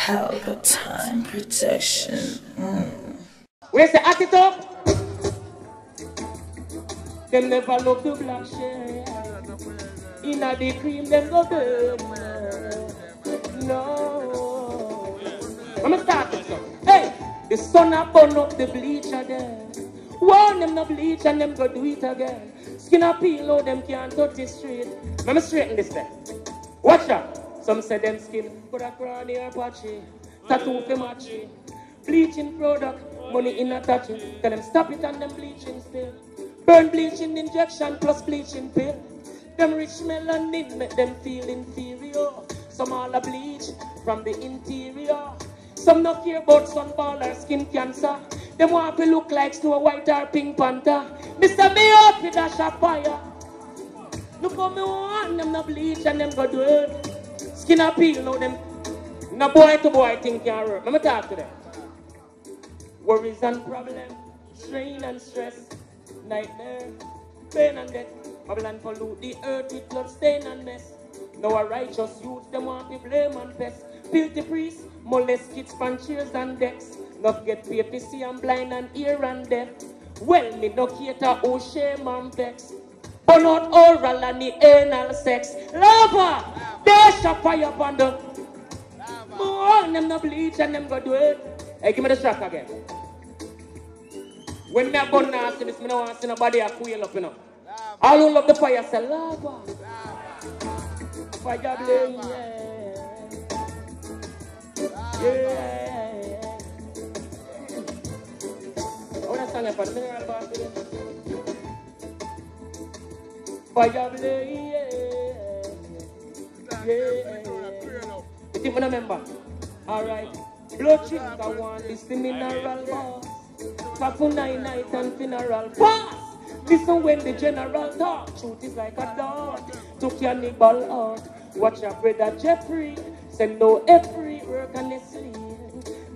Palpatine protection. Mm. Where's the attitude? Them never look the black shade. Inna the cream, them go burn. No. I'ma start this up. Hey, the sun a burn up the bleacher there. Warn them no bleach and them go do it again. Skin a peel out, them can't touch it straight. I'ma straighten this there. Watch out. Some say them skin, but a cranny or patchy. Tattoo for matchy. Bleaching product, money in a touching. Tell them stop it and them bleaching still. Burn bleaching injection plus bleaching pill. Them rich melanin make them feel inferior. Some all a bleach from the interior. Some not care about sunball or skin cancer. Them want to look like Snow White or Pink Panther. Mr. Me up with a shot fire. Look how me want them no bleach and them go do it. Skin a peel now them. No boy to boy think can work. Let me talk to them. Worries and problems, strain and stress, nightmare, pain and death. Babylon pollute the earth with blood stain and mess. Now a righteous youth, them want to blame and pest. Filthy priests, molest kids from chairs and decks. Not get paid to see and blind and ear and deaf. Well, me no cater who shame and vex. But not oral and the anal sex. Lover, they shall fire upon the. More them no bleach and them go do it. Hey, give me the shock again. When a gun nasty, this me no want to see nobody a quail up, you know. All who love the fire say lava. Fire blaze, yeah. Yeah. That song is for Fire blaze, yeah. Yeah. You think no remember? Alright. Blood sugar want this the mineral boss. For night night and funeral pass. Listen when the general talk. Truth is like a dog. Took your nibble out. Watch your brother Jeffrey. Send no every work the sleep.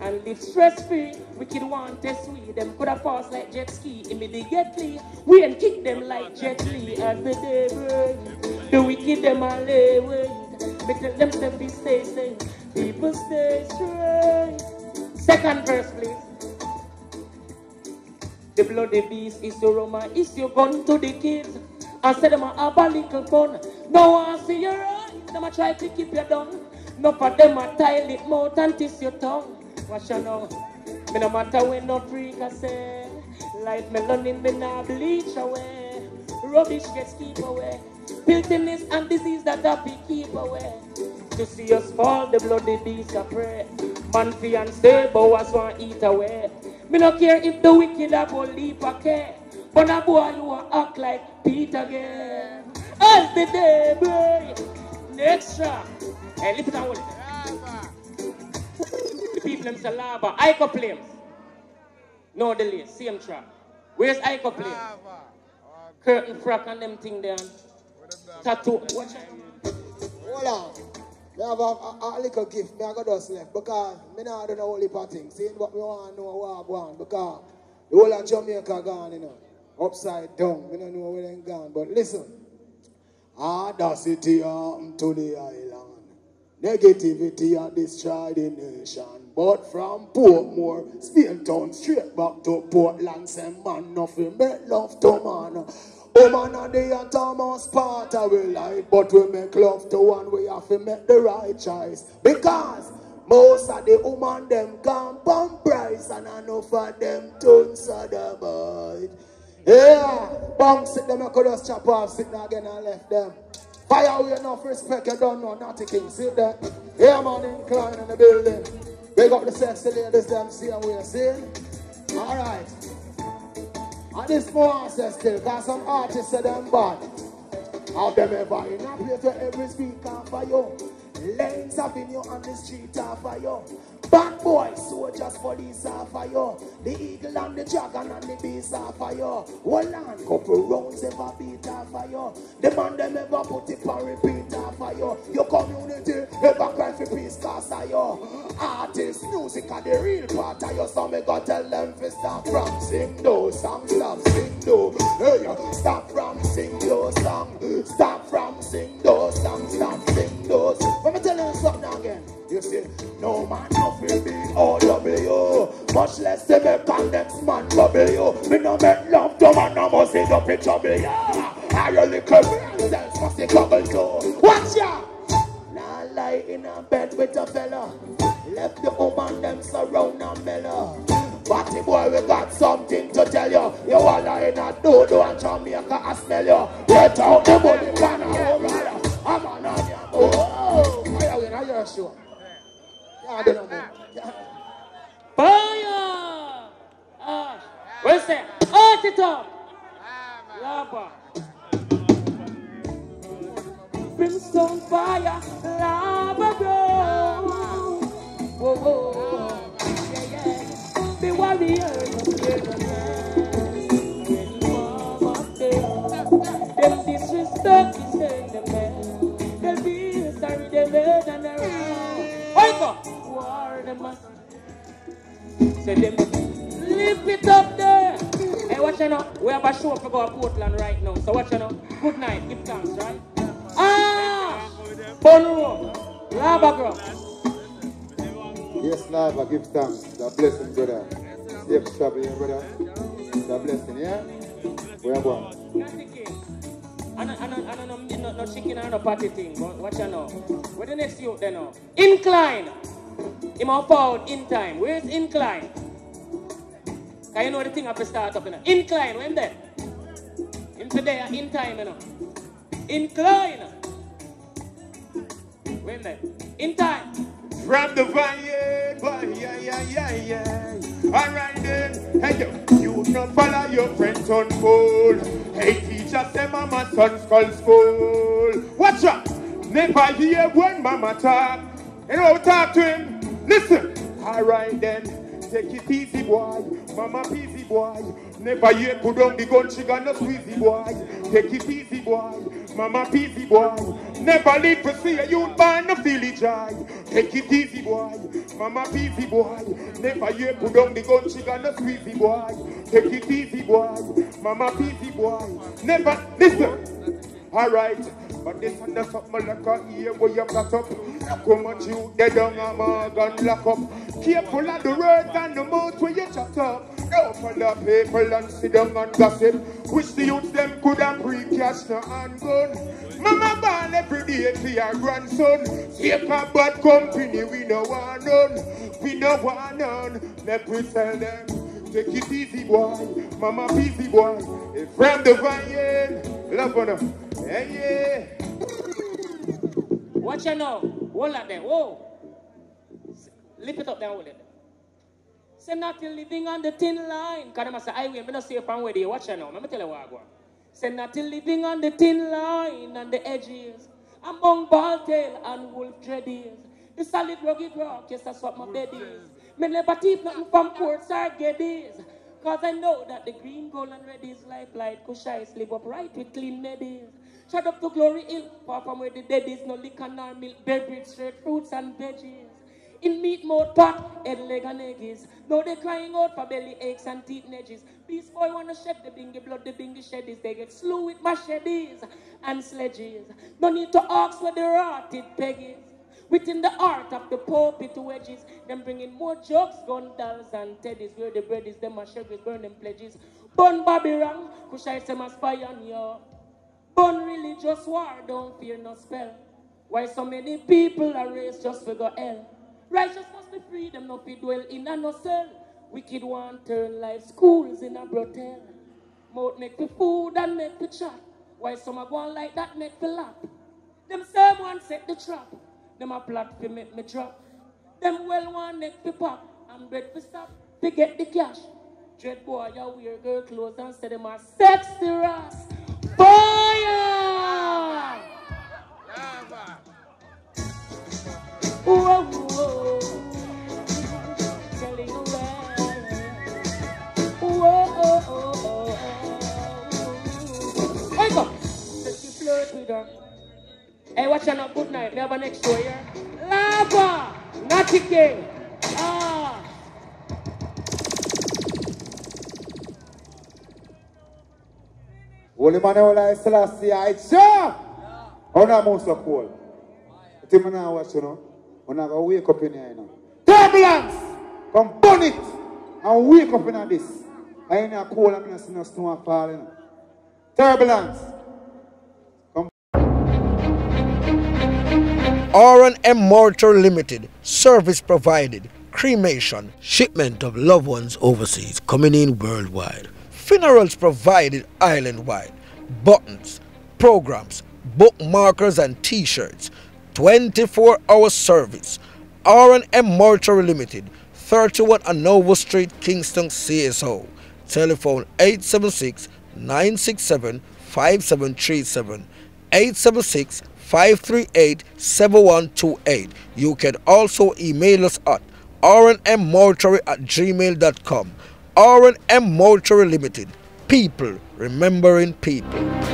And live stress free. Wicked want test we. Them could have passed like jet ski immediately. We and kick them like Jet Li as the day burn. The wicked them are lay Me tell them to be stay safe. People stay straight. Second verse, please. The bloody beast is your Roma, is your gun to the kids. I said them a have a little fun. No one see your eyes, them a try to keep you down. No for them a tile it mouth and kiss your tongue. Watch you know. Me no matter when no freak I say. Like melanin me nah bleach away. Rubbish gets keep away. Filthiness and disease that I be keep away. To see us fall, the bloody beast a pray. Man fi and stay, but was want eat away. Me no care if the wicked a go leap a care. But a boy you a act like Peter again. As the day boy. Next track. Hey, lift it it. The people them say lava. Ico Flames. No delay. Same track. Where's Ico Flames? Curtain frack and them thing there. Tattoo. Hold on. Me have a, a, a little gift. Me I got just left because me not do no whole heap of. See what me want to know what I want because the whole of Jamaica gone, you know. Upside down. Me don't know where they gone. But listen. Audacity um, to the island. Negativity and destroy the nation. But from Portmore, Spaintown, straight back to Portland, same man, nothing make love to man. Oh, woman and the and Thomas part of we life, but we make love to one, we have to make the right choice. Because most of the woman them come on price and enough of them don't sodomite. Yeah, bang sit them, I could just chop off, sit down again and left them. Fire with enough respect, you don't know nothing. See that? Yeah, man, incline in the building. Big up the sexy ladies, them see and we are see. All right. And this says still, because some artists say them bad. How them ever in a place where every speaker for you. Lanes avenue on the street are for you. Bad boys, soldiers, police are for you. The eagle and the dragon and the beast uh, are you. One on, couple rounds ever beat are for you. The man them ever put it on repeat are for you. Your community ever cry for peace cause of you. Artists, music are the real part of you. So me go tell them to stop from sing those songs, stop sing those. Hey, stop from sing those songs. Stop from sing those songs, stop sing those. Let me tell you something again. You see, no man nothing oh, be OW. Much less make on next man bubble you. Me no make love to man, no must see the picture be yeah. I really come self must be couple too. Watch ya. Now lie in a bed with a fella. Left the woman them surround a mellow. Batty boy, we got something to tell you. You all are in a dodo and Jamaica, I smell you. Get out the money, Brimstone fire, lava glow. Whoa, yeah. The warriors of man. Any mama there. Them disrespect is in the man. They'll be sorry they made and around. Oiko! War the must Say them lift it up there. Hey, watch know. We have a show for go Portland right now. So watch know. Good night. Ah! Bonro. Lava girl. Yes, I give thanks. God bless him, brother. Safe travel, yeah, brother. God bless him, yeah? Where am I? Not the king. I don't, I don't, I don't know, no, no chicken or no patty thing. But watch you know. Where the next youth then now? Incline. Him on forward in time. Where's incline? Can you know the thing have to start up, you know? Incline, when there? In today, in time, you know. Incline. When? In time. From the vineyard, boy, yeah, yeah, yeah, yeah. Alright then, hey yo, you not follow your friends on fool. Hey teacher, say mama son's call school. Watch out, never hear when mama talk. You know, talk to him. Listen, alright then, take it easy, boy. Mama busy, boy. Never hear put on the gun, she got no squeezy, boy. Take it easy, boy. Mama busy, boy. Never live to see a youth born no village eye. Take it easy, boy. Mama busy, boy. Never hear put on the gun, she got no squeezy, boy. Take it easy, boy. Mama busy, boy. Never, listen. Alright, but this and that's something like a ear where you got up. How much you dead on a gun lock up. Careful of the words and the mouth where you chat up. Don't follow people and sit down and gossip. Wish the youths them could have free cash no handgun. Mama ball every day to your grandson. Take a bad company, we no want none. We no want none. Let me tell them. Take it easy, boy. Mama busy, boy. From the vineyard. Love on her. Yeah, yeah. Watch you now. Hold that there. Whoa. Lift it up there, hold it. Say nothing living on the thin line. Because I say, I will not say from where they watch now. Let me tell you what I go. Say nothing living on the thin line and the edges. Among ball tail and wolf dreadies. The solid rugged rock, yes, that's what my bed is. Me never teeth nothing from ports or geddies. Cause I know that the green, gold, and red is life light. Cause I sleep upright with clean medis. Shut up to glory hill, far from where the dead is. No liquor nor milk, beverage, straight fruits and veggies. In meat mode pot, head, leg, and eggies. Though they crying out for belly aches and teeth edges. Beast boy wanna shed the bingy blood, the bingy sheddies. They get slew with machetes and sledges. No need to ask where the rotted peg is. Within the art of the pulpit wedges, them bringing more jokes, gun dolls, and teddies. Where the bread is, them sheriffs, burn them pledges. Bun Bobby Rang, push I say my spy on you. Bun religious war, don't fear no spell. Why so many people are raised just for go hell? Righteous must be free, them no be dwell in a no cell. Wicked one turn life schools in a brothel. Mouth make the food and make the chat. Why some a go on like that make the lap? Them same one set the trap. Them a plot to make me drop. Them well one make to pop. And bread to stop. To get the cash. Dread boy, you wear girl clothes and say them a sexy ass. Whoa, whoa. Whoa, oh, oh, oh. Wake up! Let. Hey, watch out now. Good night. A next show here. Lava! Natty King. Ah! Holy man, holy Selassie, I sure. How na mo sa cool? Ito mo na watch, you know? We're not wake up in here, you know. Turbulence! Come burn it and wake up in this. I ain't a cold, I'm not seeing no snow falling. You know. Turbulence! R&M Mortuary Limited, service provided, cremation, shipment of loved ones overseas, coming in worldwide, funerals provided island-wide, buttons, programs, bookmarkers and t-shirts, 24-hour service, R&M Mortuary Limited, 31 Anova Street, Kingston, CSO. Telephone 876-967-5737, 876 538-7128. You can also email us at rnmmortuary at gmail.com. R&M Mortuary Limited. People remembering people.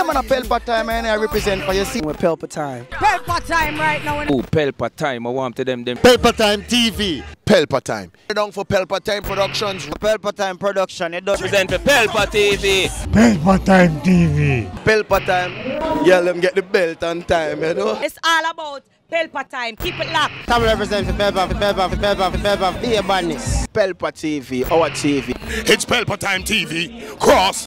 Yeah, man, a Pelpa Time, and I represent for you. See, with Pelpa Time. Pelpa Time right now. Oh, Pelpa Time, I want to them them. Pelpa Time TV. Pelpa Time. Down for Pelpa Time Productions. Pelpa Time Production. It does Represent for Pelpa TV. Pelpa Time TV. Pelpa Time. Yeah, let them get the belt on time, you know. It's all about Pelpa Time. Keep it locked. Come represent for Pelpa, for Pelpa, for Pelpa, for Pelpa, for badness. Pelpa TV, our TV. It's Pelpa Time TV. Cross.